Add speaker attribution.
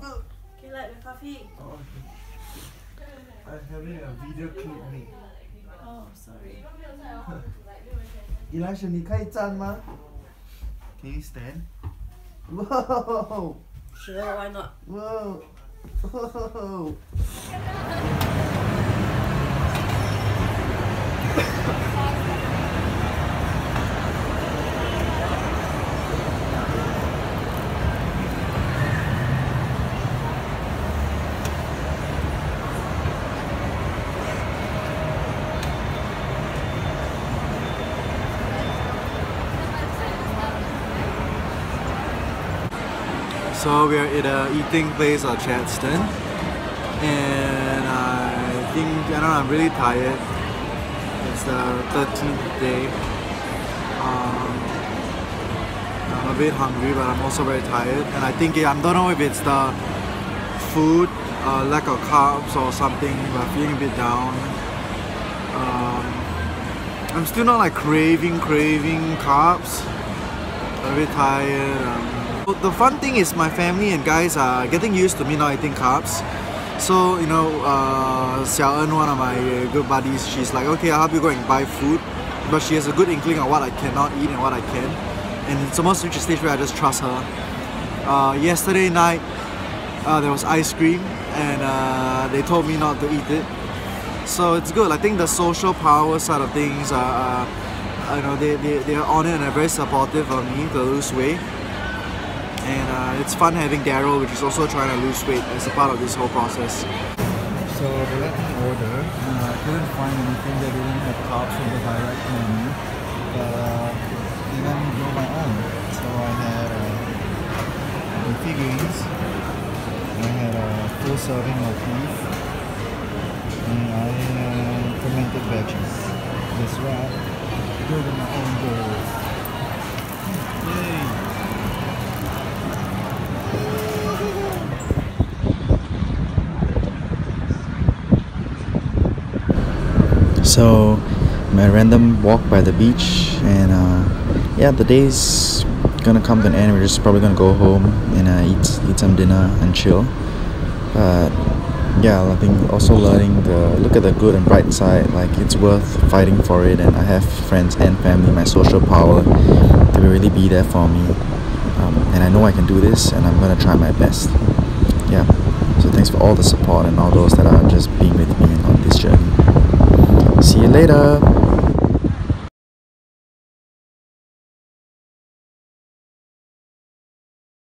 Speaker 1: Okay, like the coffee.
Speaker 2: Oh, I'm having a video clip made.
Speaker 1: Oh, sorry.
Speaker 2: Elisha, 你可以站吗? Can you stand? Whoa!
Speaker 1: Sure, why not?
Speaker 2: Whoa! Whoa! So we are at a eating place at Chadstone and I think I don't know I'm really tired. It's the 13th day. Um, I'm a bit hungry but I'm also very tired and I think I don't know if it's the food, uh, lack of carbs or something but feeling a bit down. Um, I'm still not like craving craving carbs. I'm a bit tired. Um, the fun thing is my family and guys are getting used to me not eating carbs. So, you know, uh, Xiao En, one of my good buddies, she's like, okay, I'll help you go and buy food. But she has a good inkling of what I cannot eat and what I can. And it's almost reached a stage where I just trust her. Uh, yesterday night, uh, there was ice cream and uh, they told me not to eat it. So it's good. I think the social power side of things are, uh, you know, they, they, they are on it and are very supportive of me to lose weight and uh, it's fun having Daryl, which is also trying to lose weight as a part of this whole process. So they let me order, and I couldn't find anything that didn't have carbs in the direct menu. Uh, they let me go my own. So I had uh, leafy greens, I had a full serving of beef, and I had fermented veggies. That's right, building my own bowl. Yay! So, my random walk by the beach, and uh, yeah, the day's gonna come to an end. We're just probably gonna go home and uh, eat eat some dinner and chill. But yeah, I think also learning the look at the good and bright side. Like it's worth fighting for it, and I have friends and family, my social power, to really be there for me. Um, and I know I can do this, and I'm gonna try my best. Yeah. So thanks for all the support and all those that are just being with me on this journey. See you later.